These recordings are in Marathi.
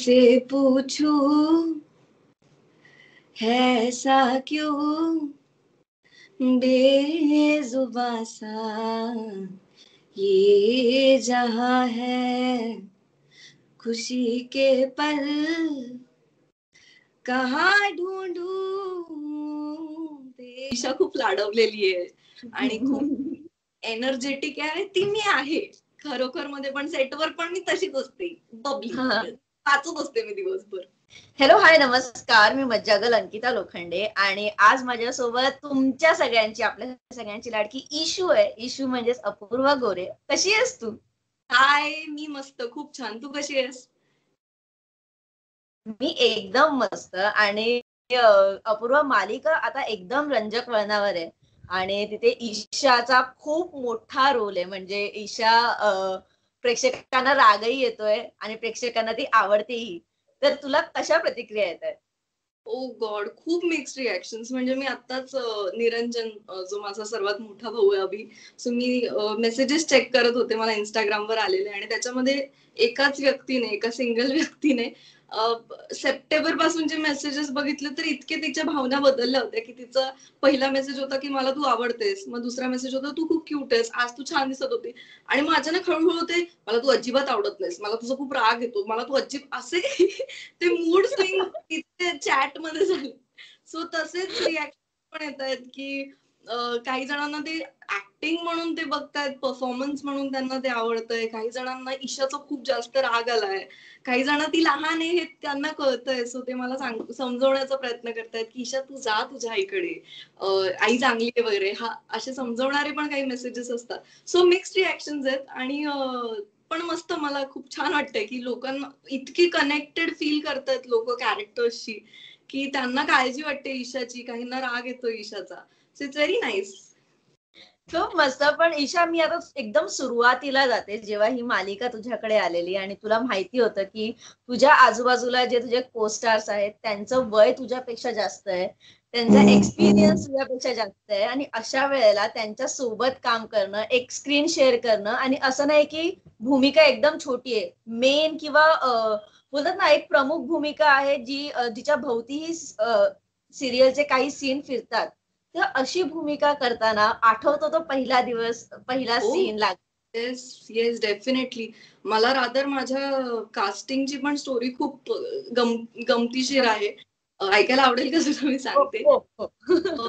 किससे पूछू ऐसा क्यों? बेजुबा सा ये जहाँ है खुशी के पल कहा ढूंढू? ईशा खूप लाडवलेली आहे आणि खूप एनर्जेटिक आहे ती मी आहे. खरोखर मध्ये पण सेटवर पण मी तशीच असते. बबली. वाचत असते मी दिवसभर. हॅलो हाय नमस्कार. मी मज्जागल अंकिता लोखंडे आणि आज माझ्यासोबत तुमच्या सगळ्यांची आपल्या सगळ्यांची लाडकी इशू आहे. इशू म्हणजेच अपूर्वा गोरे. कशी आहेस तू? हाय मी मस्त. खूप छान. तू कशी आहेस? मी एकदम मस्त आणि अपूर्वा मालिका आता एकदम रंजक वळणावर आहे. आणि तिथे ईशाचा खूप मोठा रोल आहे. म्हणजे ईशा अं, प्रेक्षकांना रागही येतोय आणि प्रेक्षकांना ती आवडतेही. तर तुला कशा प्रतिक्रिया येत आहेत ओ oh गॉड खूप मिक्स रिॲक्शन म्हणजे मी आताच निरंजन जो माझा सर्वात मोठा भाऊ आहे अभि सो मी मेसेजेस चेक करत होते मला इंस्टाग्रामवर आलेले आणि त्याच्यामध्ये एकाच व्यक्तीने एका सिंगल व्यक्तीने सप्टेंबरपासून जे मेसेजेस बघितले तर इतके तिच्या भावना बदलल्या होत्या की तिचा पहिला मेसेज होता की मला तू आवडतेस मग दुसरा मेसेज होता तू खूप क्यूट आहेस आज तू छान दिसत होती. आणि माझ्या ना हळूहळू होते मला तू अजिबात आवडत नाहीस मला तुझा खूप राग येतो मला तू अजिब असे ते मूड स्विंग तिथे चॅटमध्ये झाले. सो तसेच रिॲक्शन पण येत आहेत की काही जणांना ते ऍक्टिंग म्हणून ते बघतायत परफॉर्मन्स म्हणून त्यांना ते आवडतंय. काही जणांना ईशाचा खूप जास्त राग आलाय. काही जण ती लहान आहे हे त्यांना कळतंय. सो ते मला सांग समजवण्याचा प्रयत्न करतायत की ईशा तू जा तुझ्या आईकडे. आई चांगली आहे वगैरे. हा असे समजवणारे पण काही मेसेजेस असतात. सो मिक्स्ड रिॲक्शन आहेत आणि पण मस्त मला खूप छान वाटतंय की लोकांना इतकी कनेक्टेड फील करतायत लोक कॅरेक्टर्सशी की त्यांना काळजी वाटते ईशाची. काहींना राग येतो ईशाचा. सो इट्स व्हेरी नाईस खूप मस्त. पण ईशा मी आता एकदम सुरुवातीला जाते. जेव्हा ही मालिका तुझ्याकडे आलेली आणि तुला माहिती होतं की तुझ्या आजूबाजूला जे तुझे कोस्टार्स आहेत त्यांचं वय तुझ्यापेक्षा जास्त आहे. त्यांचा एक्सपिरियन्स तुझ्यापेक्षा जास्त आहे. आणि अशा वेळेला त्यांच्यासोबत काम करणं एक स्क्रीन शेअर करणं आणि असं नाही की भूमिका एकदम छोटी आहे. मेन किंवा अं, बोलतात ना एक प्रमुख भूमिका आहे जी अं, जिच्या भोवतीही सिरियलचे काही सीन फिरतात. तर अशी भूमिका करताना आठवतो तो पहिला दिवस पहिला हो. सीन लाग येस येस डेफिनेटली मला रादर माझ्या कास्टिंगची पण स्टोरी खूप गम गमतीशीर आहे. ऐकायला आवडेल का तुला? मी सांगते. हो, हो.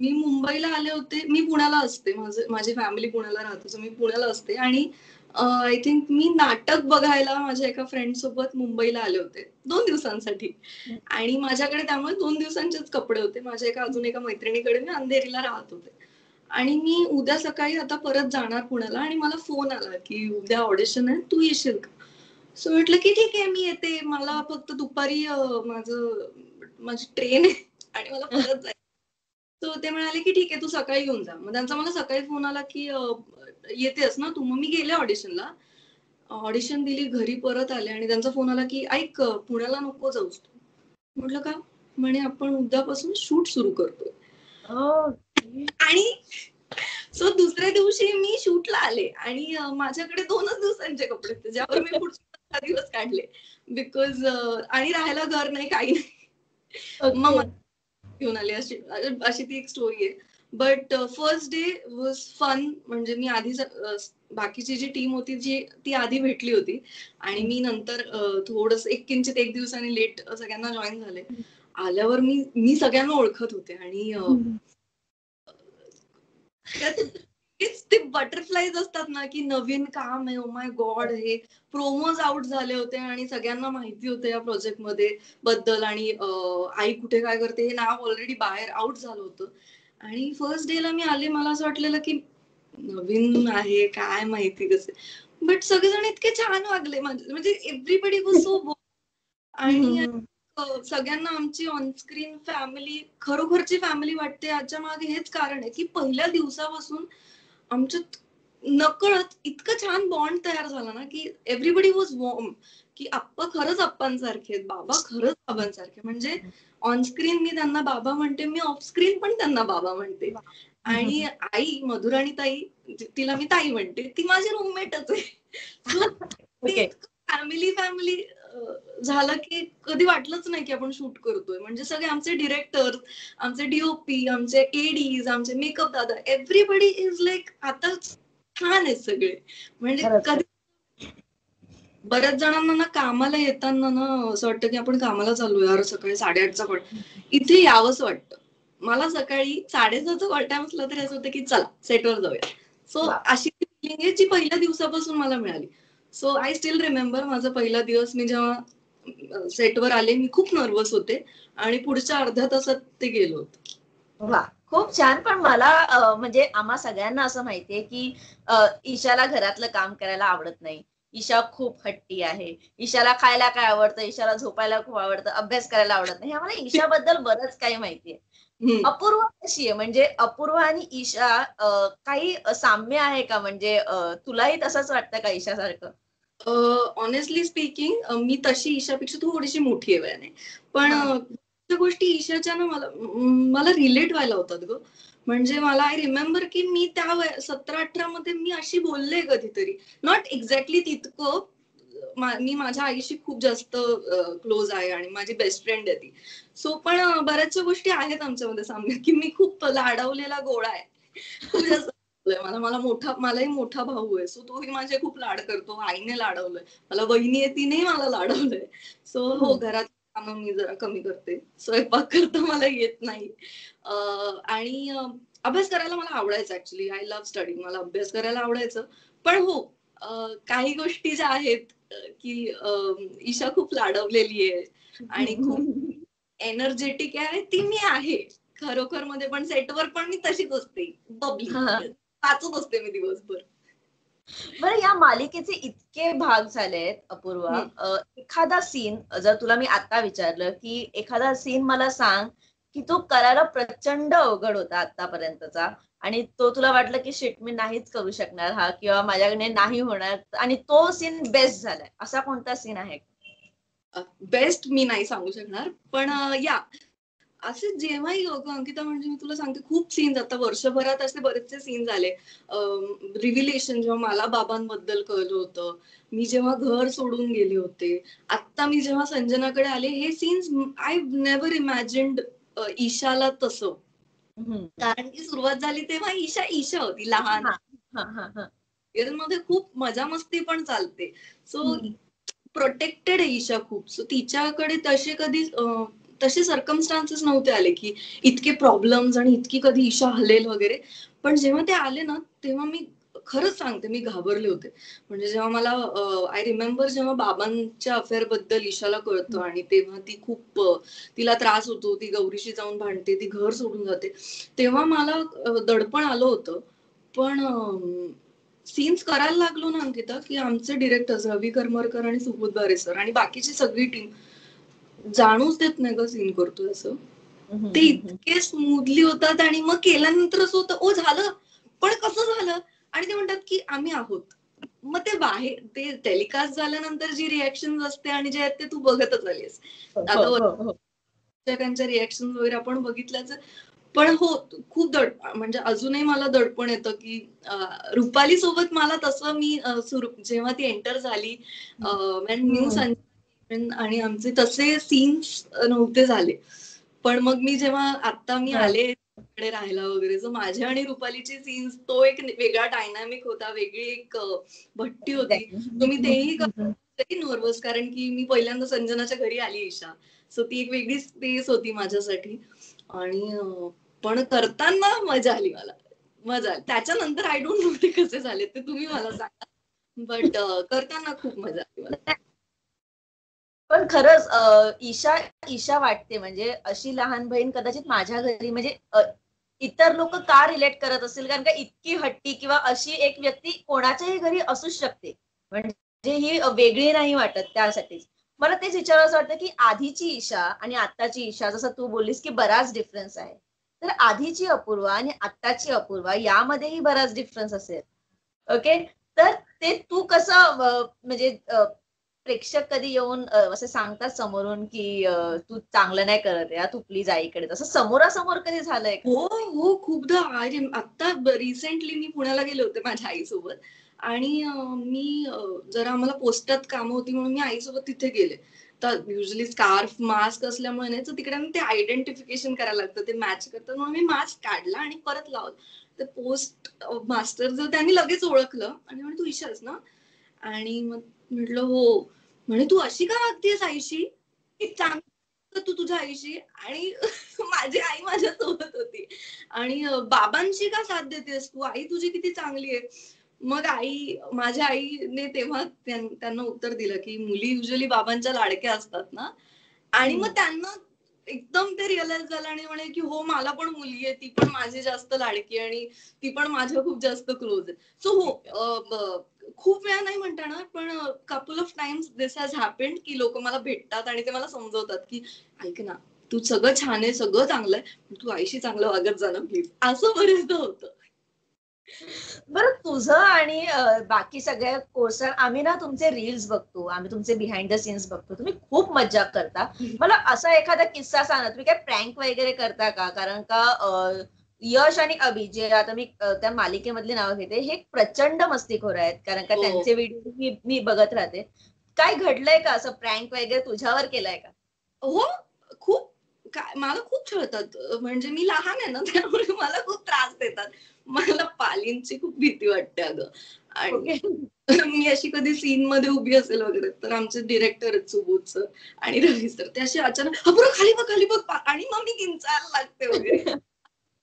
मी मुंबईला आले होते. मी पुण्याला असते. माझे माझी फॅमिली पुण्याला राहते मी पुण्याला असते. आणि आय थिंक मी नाटक बघायला माझ्या एका फ्रेंड सोबत मुंबईला आले होते. दोन दिवसांसाठी. आणि माझ्याकडे त्यामुळे दोन दिवसांचेच कपडे होते. माझ्या एका अजून एका मैत्रिणीकडे मी अंधेरीला राहत होते. आणि मी उद्या सकाळी आता परत जाणार पुण्याला आणि मला फोन आला की उद्या ऑडिशन आहे तू येशील का? सो म्हटलं की ठीक आहे मी येते. मला फक्त दुपारी माझं माझी ट्रेन आहे आणि मला परत जायचं सो ते म्हणाले की ठीक आहे तू सकाळी घेऊन जा. मग त्यांचा मला सकाळी फोन आला की येतेस ना तू. मग मी गेले ऑडिशनला ऑडिशन दिली घरी परत आले आणि त्यांचा फोन आला की ऐक पुण्याला नको जाऊस तू. म्हटलं का? म्हणे आपण उद्यापासून शूट सुरू करतोय. आणि सो दुसऱ्या दिवशी मी शूटला आले आणि माझ्याकडे दोनच दिवसांचे कपडे होते. ज्यावर मी पुढचे दिवस काढले. बिकॉज आणि राहायला घर नाही काही नाही. मग. घेऊन आले अशी अशी ती एक स्टोरी आहे. But first day was fun म्हणजे मी आधी बाकीची जी टीम होती जी ती आधी भेटली होती. आणि मी नंतर थोडस एक किंचित एक दिवसाने लेट सगळ्यांना जॉईन झाले. आल्यावर मी मी सगळ्यांना ओळखत होते. आणि ते बटरफ्लाईज असतात ना की नवीन काम आहे. ओ माय गॉड हे प्रोमोज आउट झाले होते आणि सगळ्यांना माहिती होते या प्रोजेक्टमध्ये बद्दल. आणि आई कुठे काय करते हे नाव ऑलरेडी बाहेर आउट झालं होतं. आणि फर्स्ट डेला मी आले मला असं वाटलेलं की नवीन आहे काय माहिती कसे. बट सगळेजण इतके छान वागले म्हणजे एव्हरीबडी वॉज सो आणि हम्म. अ, सगळ्यांना आमची ऑनस्क्रीन फॅमिली खरोखरची फॅमिली वाटते याच्या मागे हेच कारण आहे की पहिल्या दिवसापासून आमच्यात नकळत इतकं छान बॉन्ड तयार झाला ना की एव्हरीबडी वॉज वॉर्म की आप्पा खरंच आप्पांसारखे आहेत बाबा खरंच बाबांसारखे म्हणजे ऑनस्क्रीन मी त्यांना बाबा म्हणते मी ऑफस्क्रीन पण त्यांना बाबा म्हणते. आणि आई मधुराणी ताई तिला मी ताई म्हणते. ती माझी रूममेटच आहे. फॅमिली फॅमिली झालं की कधी वाटलंच नाही की आपण शूट करतोय. म्हणजे सगळे आमचे डिरेक्टर आमचे डीओपी आमचे एडीज आमचे मेकअप दादा एव्हरीबडी इज लाईक आता छान आहेत सगळे. म्हणजे. कधी बऱ्याच जणांना ना कामाला येताना ना असं वाटतं की आपण कामाला चालू यार सकाळी साडेआठचा कॉल. इथे यावंच वाटतं. मला सकाळी साडेसहाचा कॉल टाइम असला तरी असं होतं की चला सेटवर जाऊया. सो. अशी फिलिंग आहे जी पहिल्या दिवसापासून मला मिळाली. सो आय स्टील रिमेंबर माझा पहिला दिवस. मी जेव्हा सेटवर आले मी खूप नर्वस होते. आणि पुढच्या अर्ध्या तासात ते गेलो होतं. वा खूप छान. पण मला म्हणजे आम्हा सगळ्यांना असं माहितीये की ईशाला घरातलं काम करायला आवडत नाही. ईशा खूप हट्टी आहे. ईशाला खायला काय आवडतं? ईशाला झोपायला खूप आवडतं. अभ्यास करायला आवडत नाही. हे आम्हाला ईशाबद्दल बरंच काही माहितीये. अपूर्वा कशी आहे? म्हणजे अपूर्वा आणि ईशा काही साम्य आहे का? म्हणजे तुलाही तसंच वाटतं का ईशासारखं? ऑनेस्टली स्पीकिंग मी तशी ईशापेक्षा थोडीशी मोठी आहे वयाने पण गोष्टी ईशाच्या ना मला मला रिलेट व्हायला होतात ग. म्हणजे मला आय रिमेंबर की मी त्या सतरा अठरा मध्ये मी अशी बोलले कधीतरी. नॉट एक्झॅक्टली तितकं मा- माझ्या आईशी खूप जास्त क्लोज आहे आणि माझी बेस्ट फ्रेंड आहे ती. सो पण बऱ्याचशा गोष्टी आहेत आमच्यामध्ये साम्य की मी खूप लाडवलेला गोळा आहे. मला मला मोठा मलाही मोठा भाऊ आहे. सो तोही माझे खूप लाड करतो. आईने लाडवलंय. मला वहिनी आहे तिनेही मला लाडवलंय. सो हो. घरात कामं मी जरा कमी करते. स्वयंपाक करता मला येत नाही. आणि अभ्यास करायला मला आवडायचं ऍक्च्युली आय लव्ह स्टडी मला अभ्यास करायला आवडायचं. पण हो काही गोष्टी ज्या आहेत की ईशा खूप लाडवलेली आहे. आणि खूप एनर्जेटिक आहे ती मी आहे. खरोखरमध्ये पण सेटवर पण मी तशीच असते. बबली. वाचत असते मी दिवसभर. बरं या मालिकेचे इतके भाग झालेत अपूर्वा. एखादा सीन जर तुला मी आता विचारलं की एखादा सीन मला सांग की तो करायला प्रचंड अवघड होता आतापर्यंतचा आणि तो तुला वाटलं की शिट मी नाहीच करू शकणार हा किंवा माझ्याकडे नाही होणार. आणि तो सीन बेस्ट झालाय. असा कोणता सीन आहे? बेस्ट मी नाही सांगू शकणार पण या. असे जेव्हाही अगं अंकिता म्हणजे मी तुला सांगते खूप सीन्स आता वर्षभरात असे बरेचसे सीन झाले रिव्हिलेशन जेव्हा मला बाबांबद्दल कळलं होतं मी जेव्हा घर सोडून गेले होते आता मी जेव्हा संजनाकडे आले हे सीन्स आय नेव्हर इमॅजिन्ड ईशाला तसं. कारण की सुरुवात झाली तेव्हा ईशा ईशा होती लहान. मध्ये खूप मजा मस्ती पण चालते सो. प्रोटेक्टेड आहे ईशा खूप सो तिच्याकडे तसे कधी तसे सर्कमस्टान्सेस नव्हते आले की इतके प्रॉब्लेम्स आणि इतकी कधी ईशा हलेल वगैरे. पण जेव्हा ते आले ना तेव्हा मी खरंच सांगते मी घाबरले होते. म्हणजे जेव्हा मला आय रिमेंबर जेव्हा बाबांच्या अफेअरबद्दल ईशाला कळतं आणि तेव्हा ती खूप तिला त्रास होतो ती गौरीशी जाऊन भांडते ती घर सोडून जाते. तेव्हा मला दडपण आलं होतं. पण सीन्स करायला लागलो ना अंकिता की आमचे डिरेक्टर्स रवी करमरकर आणि सुबोध बारे सर आणि बाकीची सगळी टीम जाणूच देत नाही का सीन करतोय असं. ते इतके स्मूथली होतात आणि मग केल्यानंतर असं होतं ओ झालं. पण कसं झालं? आणि ते म्हणतात की आम्ही आहोत. मग ते बाहेर ते टेलिकास्ट झाल्यानंतर जी रिॲक्शन असते आणि जे आहेत ते तू बघतच आलीस. आता हो, हो, हो. प्रेक्षकांच्या रिॲक्शन वगैरे आपण बघितल्याच. पण हो खूप दड म्हणजे अजूनही मला दडपण येतं की रुपाली सोबत मला तसं मी जेव्हा ती एंटर झाली न्यू हम्म. संजय आणि आमचे तसे सीन्स नव्हते झाले. पण मग मी जेव्हा आता मी. आले राहायला वगैरे जो माझ्या आणि रुपालीचे सीन्स तो एक वेगळा डायनामिक होता वेगळी एक भट्टी होती. तुम्ही तेही. व्हेरी नर्वस कारण की मी पहिल्यांदा संजनाच्या घरी आली ईशा. सो ती एक वेगळी स्पेस होती माझ्यासाठी. आणि पण करताना मजा आली मला. मजा आली. त्याच्यानंतर आय डोंट नो ते कसे झाले ते तुम्ही मला सांगा. बट करताना खूप मजा आली मला. पण खरंच ईशा ईशा वाटते. म्हणजे अशी लहान बहीण कदाचित माझ्या घरी म्हणजे इतर लोक का रिलेट करत असतील कारण का इतकी हट्टी किंवा अशी एक व्यक्ती कोणाच्याही घरी असूच शकते. म्हणजे ही वेगळी नाही वाटत त्यासाठीच मला तेच विचारायचं वाटतं की आधीची ईशा आणि आत्ताची ईशा जसं तू बोललीस की बराच डिफरन्स आहे. तर आधीची अपूर्वा आणि आत्ताची अपूर्वा यामध्येही बराच डिफरन्स असेल. ओके? तर ते तू कसं म्हणजे प्रेक्षक कधी येऊन असं असे सांगतात समोरून की तू चांगलं नाही करत या तू प्लीज आईकडे तसं समोरासमोर कधी झालंय हो हो खूपदा. आता रिसेंटली मी पुण्याला गेले होते माझ्या आईसोबत. आणि मी जरा आम्हाला पोस्टात कामं होती म्हणून मी आईसोबत तिथे गेले. तर युजली स्कार्फ मास्क असल्यामुळे नाही तर तिकडे ते आयडेंटिफिकेशन करायला लागतं ते मॅच करतात. म्हणून मी मास्क काढला आणि परत लावला. तर पोस्ट मास्टर जर त्यांनी लगेच ओळखलं आणि म्हणे तू ईशाच ना? आणि मग म्हटलं हो. म्हणे तू अशी का वागतेस आईशी? की चांगलं तू तुझ्या आईशी. आणि माझी आई माझ्या सोबत होती. आणि बाबांशी का साथ देतेस तू? आई तुझी किती चांगली आहे. मग आई माझ्या आईने तेव्हा त्यां- त्यांना उत्तर दिलं की मुली युजली बाबांच्या लाडक्या असतात ना. आणि मग त्यांना एकदम ते रिअलाइज झालं आणि म्हणे की हो मला पण मुलगी आहे ती पण माझी जास्त लाडकी आणि ती पण माझ्या खूप जास्त क्लोज आहे. सो हो खूप वेळा नाही म्हणता येणार पण couple of times this has happened की लोक मला भेटतात आणि ते मला समजवतात की ऐक ना तू सगळं छान आहे सगळं चांगलं आहे तू आईशी चांगलं वागत जा ना प्लीज असं बरेचदा होतं. बरं तुझं आणि बाकी सगळ्या कोर्स आम्ही ना तुमचे रील्स बघतो आम्ही तुमचे बिहाइंड द सीन्स बघतो तुम्ही खूप मज्जा करता. मला असा एखादा किस्सा सांगा तुम्ही काय प्रँक वगैरे करता का? कारण का यश आणि अभि जे आता मी त्या मालिकेमधली नावं घेते हे प्रचंड मस्तीखोर आहेत. कारण का हो. त्यांचे व्हिडिओ मी मी बघत राहते. काय घडलंय का? असं प्रँक वगैरे तुझ्यावर केलंय का? हो खूप काय मला खूप छळतात. म्हणजे मी लहान आहे ना त्यामुळे मला खूप त्रास देतात. मला पालींची खूप भीती वाटते अगं. आणि मी अशी कधी सीन मध्ये उभी असेल वगैरे तर आमचे डिरेक्टर आहेत सुबोध सर आणि रवी सर ते असे अचानक "हा, बरं खाली बघ खाली बघ पा-" आणि मग मी किंचायला लागते वगैरे.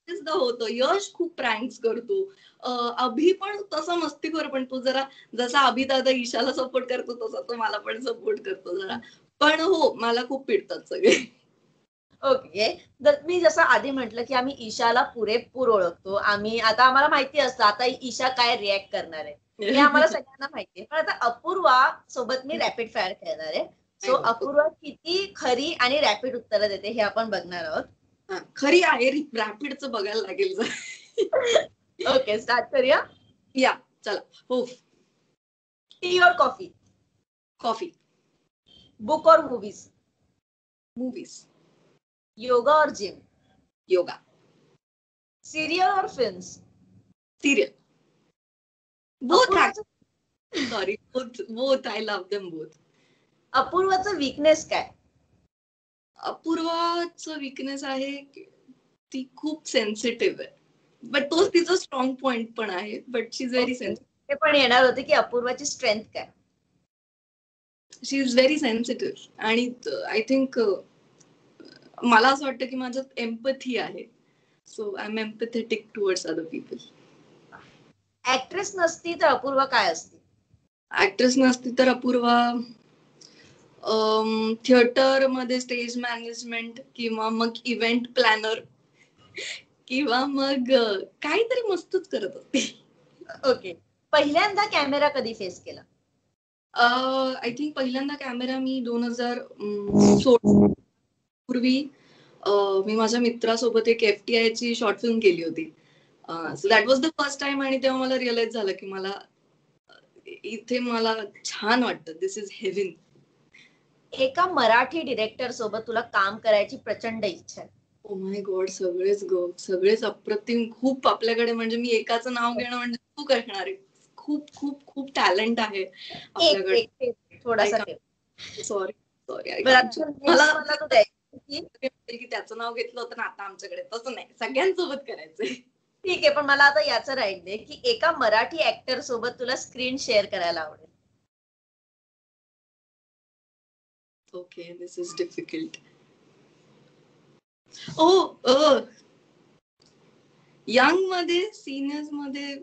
बरेचदा होतं. यश खूप प्रँक्स करतो. अभि पण तसा मस्तीखोर पण तो जरा जसा अभि दादा ईशाला सपोर्ट करतो तसा तो मला पण सपोर्ट करतो जरा. पण हो मला खूप पिडतात सगळे. ओके तर मी जसं आधी म्हटलं की आम्ही ईशाला पुरेपूर ओळखतो. आम्ही आता आम्हाला माहिती असतं आता ईशा काय रिॲक्ट करणार आहे. हे आम्हाला सगळ्यांना माहिती आहे. पण आता अपूर्वा सोबत मी रॅपिड फायर खेळणार आहे. सो. अपूर्वा किती खरी आणि रॅपिड उत्तरं देते हे आपण बघणार आहोत. खरी आहे. रॅपिडचं बघायला लागेल. ओके स्टार्ट करूया? या चला. हो टी और कॉफी कॉफी बुक और मूवीज मूवीज योगा और जिम योगा सिरियल और film serial both sorry both both I love them both अपूर्वाचं weakness काय? अपूर्वाचं विकनेस आहे ती खूप सेन्सिटिव्ह आहे. बट तोच तिचा स्ट्रॉंग पॉइंट पण आहे but she is very. Sensitive ते पण येणार होते की अपूर्वाची स्ट्रेंथ काय? शी इज व्हेरी सेन्सिटिव्ह आणि आय थिंक मला असं वाटतं की माझ्यात एम्पथी आहे. So I am empathetic towards other people actress नसती तर अपूर्वा काय असती? ऍक्ट्रेस नसती तर अपूर्वा थिएटरमध्ये स्टेज मॅनेजमेंट किंवा मग इव्हेंट प्लॅनर किंवा मग काहीतरी मस्तच करत असते ओके पहिल्यांदा कॅमेरा कधी फेस केला? आय थिंक पहिल्यांदा कॅमेरा मी दोन हजार सोळा पूर्वी मी माझ्या मित्रासोबत एक एफ टी आय ची शॉर्ट फिल्म केली होती. So that was the first time आणि तेव्हा मला रिअलाइज झालं की मला इथे मला छान वाटतं. दिस इज हेवन एका मराठी डिरेक्टर सोबत तुला काम करायची प्रचंड इच्छा आहे. ओ माय गॉड सगळेच ग सगळेच अप्रतिम खूप आपल्याकडे म्हणजे मी एकाचं नाव घेणं म्हणजे खूप असणार आहे. खूप खूप खूप टॅलेंट आहे आपल्याकडे. थोडासा. सॉरी सॉरी मला- तू त्याचं नाव घेतलं होतं ना आता आमच्याकडे तसं नाही. सगळ्यांसोबत करायचंय. ठीक आहे पण मला आता याचं राईट दे की एका मराठी ऍक्टर सोबत तुला स्क्रीन शेअर करायला आवडेल. Okay this is difficult oh यंगमध्ये सिनियर्समध्ये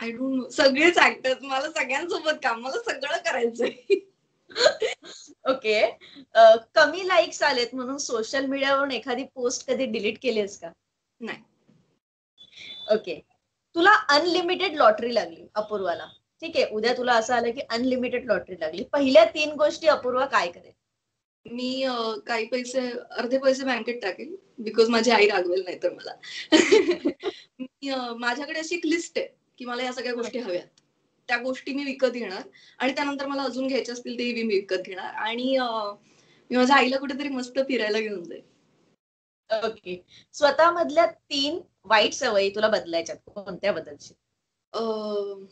आय डोंट नो सगळेच ऍक्टर्स मला सगळ्यांसोबत काम. मला सगळं करायचंय. ओके कमी लाईक्स आलेत म्हणून सोशल मीडियावरून एखादी पोस्ट कधी डिलीट केलीस का? नाही. ओके तुला अनलिमिटेड लॉटरी लागली अपूर्वाला. ठीक आहे उद्या तुला असं आलं की अनलिमिटेड लॉटरी लागली. पहिल्या तीन गोष्टी अपूर्वा काय करेल? मी काही पैसे अर्धे पैसे बँकेत टाकेल बिकॉज माझी आई रागवेल नाही तर मला माझ्याकडे अशी एक लिस्ट आहे की मला या सगळ्या गोष्टी हव्यात. त्या गोष्टी मी विकत घेणार आणि त्यानंतर मला अजून घ्यायच्या असतील तेही मी विकत घेणार आणि मी माझ्या आईला कुठेतरी मस्त फिरायला घेऊन जाईल. ओके स्वतःमधल्या तीन वाईट सवयी तुला बदलायच्यात कोणत्या बदलची अं,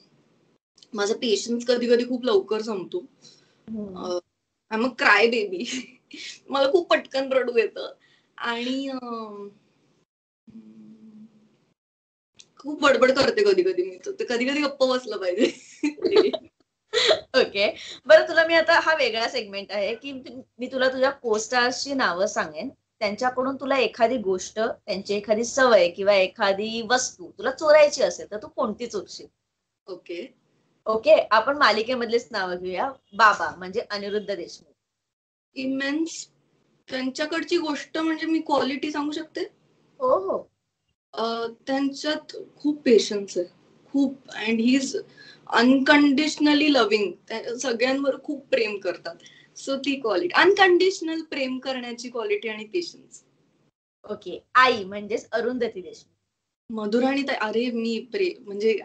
माझा पेशन्स कधी कधी खूप लवकर संपतो. आय मग क्राय बेबी मला खूप पटकन रडू येतं. आणि खूप बडबड करते कधी कधी मी. तर कधी कधी गप्प बसलं पाहिजे. ओके बरं तुला मी आता हा वेगळा सेगमेंट आहे की मी तुला तुझ्या कोस्टार्सची नावं सांगेन. त्यांच्याकडून तुला एखादी गोष्ट त्यांची एखादी सवय किंवा एखादी वस्तू तुला चोरायची असेल तर तू कोणती चोरशील? ओके ओके आपण मालिकेमधलीच नावं घेऊया. बाबा म्हणजे अनिरुद्ध देशमुख. इमेन्स त्यांच्याकडची गोष्ट म्हणजे मी क्वालिटी सांगू शकते? हो हो. त्यांच्यात खूप पेशन्स आहे. खूप and he is unconditionally loving सगळ्यांवर खूप प्रेम करतात. सो ती क्वालिटी अनकंडिशनल प्रेम करण्याची क्वालिटी आणि पेशन्स ओके आई म्हणजेच अरुंधती देशमुख. मधुराणी अरे मी प्रे म्हणजे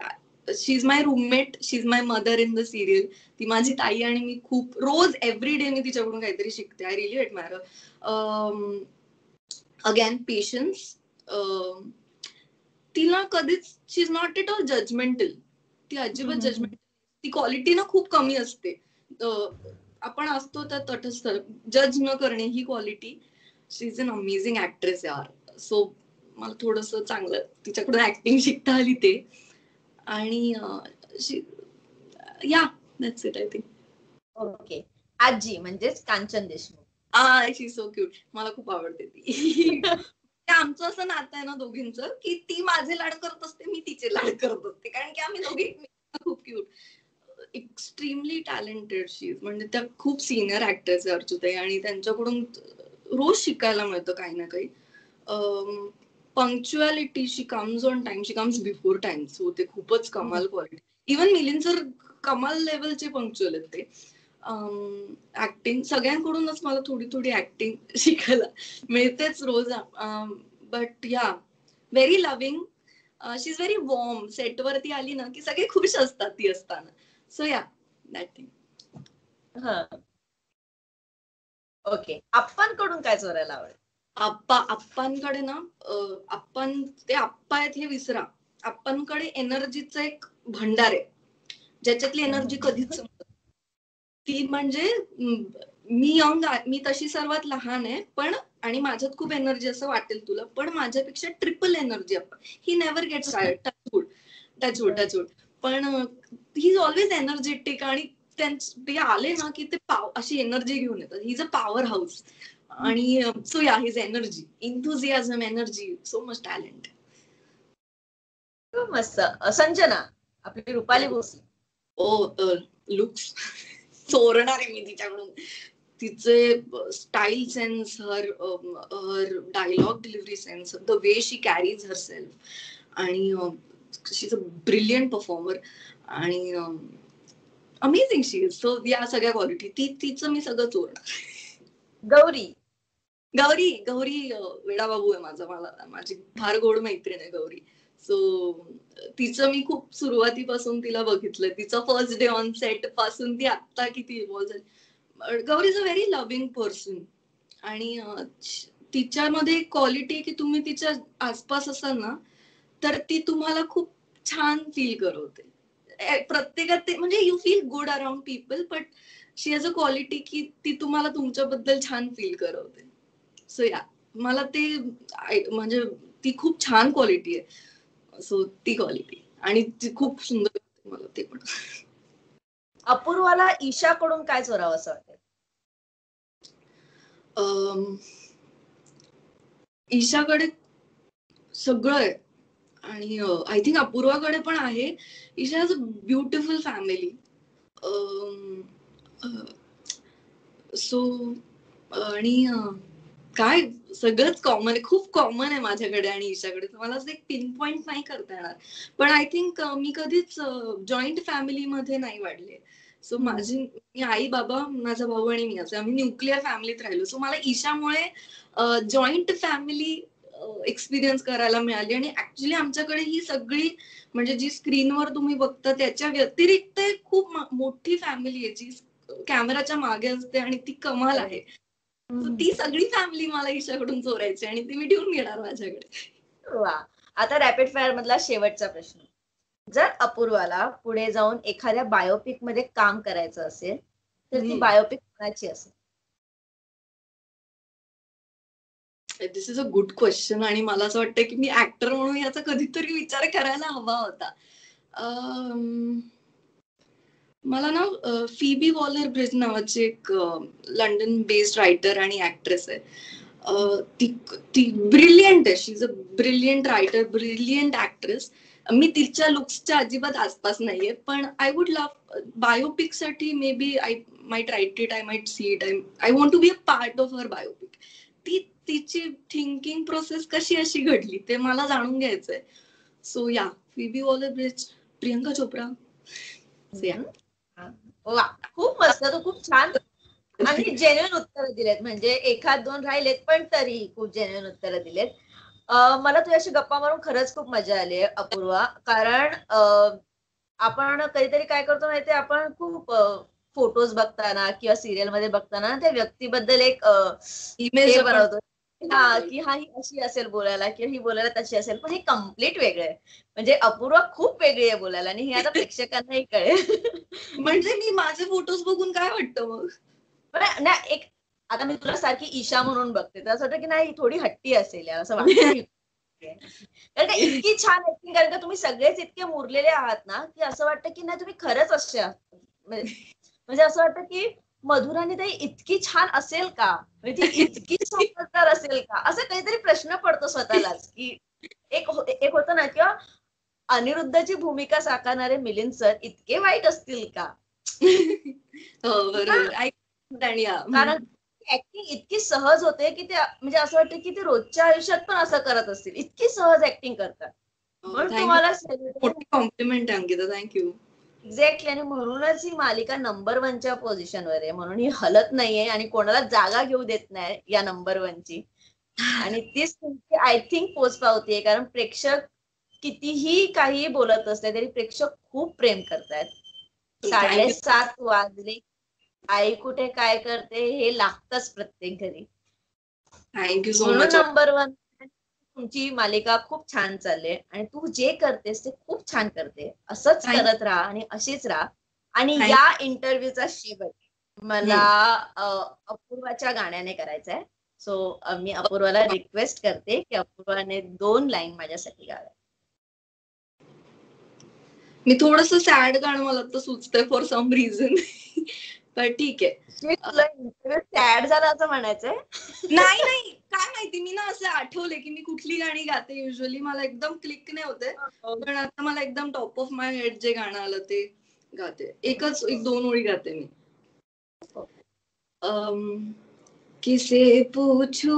she is my roommate she is my mother in the serial ती माझी ताई आणि मी खूप रोज एव्हरी डे मी तिच्याकडून काहीतरी शिकते. I really admire again patience तिला कधीच she is not at all judgmental ती अजिबात. जजमेंटल ती क्वालिटी ना खूप कमी असते. आपण असतो त्या तटस्थ जज न करणे ही quality she is an amazing actress यार. सो मला थोडस चांगलं तिच्याकडून ऍक्टिंग शिकता आली ते. आणि या that's it I think okay आजी म्हणजेच Kanchan Deshmukh. She so cute मला खूप आवडते ती. आमचं असं नातं आहे ना दोघींचं की ती माझे लाड करत असते मी तिचे लाड करत असते. कारण की आम्ही दोघी खूप क्यूट एक्स्ट्रीमली टॅलेंटेड शी म्हणजे त्या खूप सिनियर ऍक्टर्स आहे अर्जुताई. आणि त्यांच्याकडून रोज शिकायला मिळतं काही ना काही. Punctuality she comes on time she comes before time so ते खूपच कमाल क्वालिटी इवन मिलिंद सर कमाल लेवलचे पंक्च्युअल आहेत ते. ऍक्टिंग सगळ्यांकडूनच मला थोडी थोडी ऍक्टिंग शिकायला मिळतेच रोज. But ya very loving she is very warm सेटवरती आली ना की सगळे खुश असतात ती असताना. सो या दॅट थिंग ओके ओके कडून काय चोरायला आवडेल? आप्पा आप्पांकडे ना अं, आप्पां ते आप्पा आहेत हे विसरा. आप्पांकडे एनर्जीचं एक भंडार आहे. ज्याच्यातली एनर्जी कधीच. ती म्हणजे म, यंग मी तशी सर्वात लहान आहे पण आणि माझ्यात खूप एनर्जी असं वाटेल तुला पण माझ्यापेक्षा ट्रिपल एनर्जी आपण. He never get touchwood touchwood touchwood पण ही इज ऑलवेज एनर्जेटिक आणि त्यांच- ते आले ना की ते पाव अशी एनर्जी घेऊन येतात. He is a powerhouse आणि so ya his energy enthusiasm energy so much talent मस्त. संजना आपली रुपाली भोसले ओ लुक्स चोरणार आहे मी तिच्याकडून. तिचे style sense her her dialogue delivery sense the way she carries herself आणि she is a brilliant performer आणि amazing she is so ya सगळ्या क्वालिटी ती तिचं मी सगळं चोरणार. गौरी. गौरी गौरी वेडा बाबू आहे माझा मला माझी फार गोड मैत्रीण आहे गौरी. सो तिचं मी खूप सुरुवातीपासून तिला बघितलं. तिचं फर्स्ट डे ऑन सेटपासून ती आत्ता किती इव्हॉल्व झाली. Gauri is a very loving person आणि तिच्यामध्ये क्वालिटी की तुम्ही तिच्या आसपास असाल ना तर ती तुम्हाला खूप छान फील करवते. प्रत्येकात ते म्हणजे you feel good around people but she has a quality की ती तुम्हाला तुमच्याबद्दल छान फील करवते. सो या मला ते म्हणजे ती खूप छान क्वालिटी आहे. सो ती क्वालिटी आणि ती खूप सुंदर मला ते पण. अपूर्वाला ईशाकडून काय चोरावं असं वाटतं ईशाकडे सगळं आहे. आणि आय थिंक अपूर्वाकडे पण आहे. Isha has a beautiful family so आणि काय? सगळंच कॉमन आहे. खूप कॉमन आहे माझ्याकडे आणि ईशाकडे मला असं एक पिन पॉइंट नाही करता येणार. पण आय थिंक मी कधीच जॉईंट फॅमिलीमध्ये नाही वाढले. सो माझी मी आई बाबा माझा भाऊ आणि मी असं. आम्ही न्यूक्लिअर फॅमिलीत राहिलो. सो मला ईशामुळे जॉईंट फॅमिली एक्सपिरियन्स करायला मिळाली. आणि ऍक्च्युली आमच्याकडे ही सगळी म्हणजे जी स्क्रीनवर तुम्ही बघता त्याच्या व्यतिरिक्त खूप मोठी फॅमिली आहे. जी कॅमेराच्या मागे असते आणि ती कमाल आहे. ती सगळी फॅमिली मला ईशाकडून चोरायची आणि ती मी ठेवून घेणार माझ्याकडे. वा. आता रॅपिड फायर मधला शेवटचा प्रश्न. जर अपूर्वाला पुढे जाऊन एखाद्या बायोपिकमध्ये काम करायचं असेल तर ती. बायोपिक कोणाची असेल? This is a good question आणि मला असं वाटतं की मी ऍक्टर म्हणून याचा कधीतरी विचार करायला हवा होता. मला ना फीबी वॉलर ब्रिज नावाची एक लंडन बेस्ड रायटर आणि ऍक्ट्रेस आहे. ती ती ब्रिलियंट आहे. She is a brilliant writer brilliant actress मी तिच्या लुक्सच्या अजिबात आसपास नाहीये पण I would love बायोपिकसाठी maybe I might write it I might see it I I want to be a part of her biopic ती तिची थिंकिंग प्रोसेस कशी अशी घडली ते मला जाणून घ्यायचंय. So ya Phoebe Waller Bridge Priyanka Chopra. Ya. वा खूप मस्त तू खूप छान आणि जेन्युन उत्तर दिलेत. म्हणजे एखाद दोन राहिलेत पण तरी खूप जेन्युन उत्तर दिलेत. अं, मला तुझ्याशी गप्पा मारून खरंच खूप मजा आली आहे अपूर्वा. कारण आपण कधीतरी काय करतो माहितीये आपण खूप फोटोज बघताना किंवा सिरियलमध्ये बघताना त्या व्यक्तीबद्दल एक इमेज बनवतो. हा की हा ही अशी असेल बोलायला किंवा ही बोलायला तशी असेल. पण हे कंप्लीट वेगळं आहे. म्हणजे अपूर्वा खूप वेगळी आहे बोलायला आणि हे आता प्रेक्षकांनाही कळेल. म्हणजे मी माझे फोटोज बघून काय वाटतं मग? पण ना एक आता मी तुला सारखी ईशा म्हणून बघते. तर असं वाटतं की नाही थोडी हट्टी असेल यार असं वाटतं. कारण का इतकी छान ऍक्टिंग कारण का तुम्ही सगळेच इतके मुरलेले आहात ना की असं वाटतं की नाही तुम्ही खरंच असे आहात. म्हणजे म्हणजे असं वाटतं की मधुराने ताई इतकी छान असेल का? म्हणजे इतकी समजदार असेल का? असं काहीतरी प्रश्न पडतो स्वतःलाच की एक हो- एक होतं ना किंवा अनिरुद्धची भूमिका साकारणारे मिलिंद सर इतके वाईट असतील का? हो बरोबर. कारण ऍक्टिंग इतकी सहज होते की ते म्हणजे असं वाटतं की ते रोजच्या आयुष्यात पण असं करत असतील. इतकी सहज ऍक्टिंग करतात. हो, म्हणून. तुम्हाला कॉम्प्लिमेंट अंकिता. थँक्यू एक्झॅक्टली आणि म्हणूनच ही मालिका नंबर वनच्या पोझिशनवर आहे. म्हणून ही हलत नाहीये आणि कोणाला जागा घेऊ देत नाही या नंबर वनची आणि तीच तुमची आय थिंक पोच पावतीये. कारण प्रेक्षक कितीही काही बोलत असले तरी प्रेक्षक खूप प्रेम करतायत. साडेसात वाजले. आई कुठे काय करते हे लागतच प्रत्येक घरी. Thank you so much number one तुमची मालिका खूप छान चालली आणि तू जे करतेस ते खूप छान करते. असंच करत राहा आणि अशीच राहा. आणि या इंटरव्ह्यूचा शेवट मला अपूर्वाच्या गाण्याने करायचा आहे. सो मी अपूर्वाला रिक्वेस्ट करते की अपूर्वाने दोन लाईन माझ्यासाठी गाव्या मी थोडस सॅड गाणं मला तर सुचतंय फॉर सम रिझन पण ठीक आहे. सॅड झाला असं म्हणायचंय. नाही नाही. काय माहिती मी ना असं आठवले की मी कुठली गाणी गाते युजली मला एकदम क्लिक नाही होते पण आता मला एकदम टॉप ऑफ माय हेड जे गाणं आलं ते गाते. एकच एक दोन ओळी गाते मी. किसे पूछू?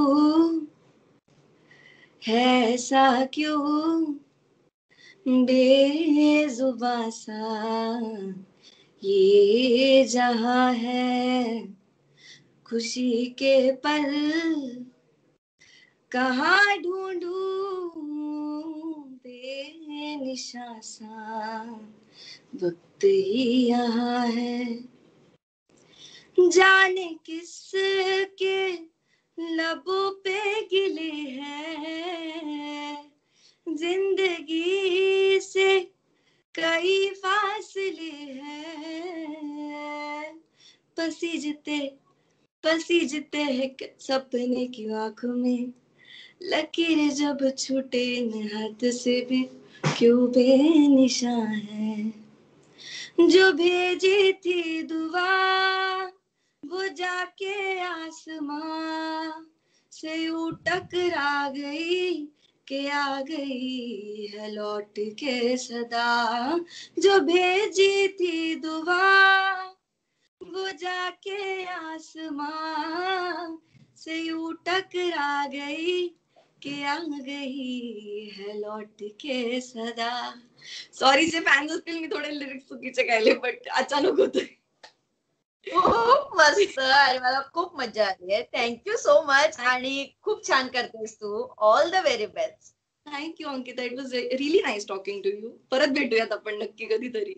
है ऐसा क्यों? बेजुबा सा ये जहाँ है खुशी के पल, कहाँ ढूंढू बेनिशा सा वक्त ही यहाँ है। जाने किस के लबों पे गिले हैं, ज़िंदगी से कई फासले हैं। पसीजते पसीजते हैं सपने की आँखों में। लकीर जब छूटे न हाथ से भी क्यों बेनिशा है? जो भेजी थी दुआ, वो जाके आसमां से टकरा गई। के आ गई है लौट के सदा। जो भेजी थी दुआ, वो जाके आसमां से यूँ टकरा गई के आ गई है लौट के सदा। सॉरी से फैंस असतील मी थोडे लिरिक्स चुकीचे गायले बट अचानक होत खूप मस्त आणि मला खूप मजा आली आहे. थँक्यू सो मच आणि खूप छान करतेस तू. All the very best thank you Ankita it was really nice talking to you परत भेटूयात आपण नक्की कधीतरी.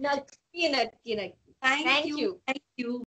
नक्की नक्की नक्की. थँक्यू. थँक्यू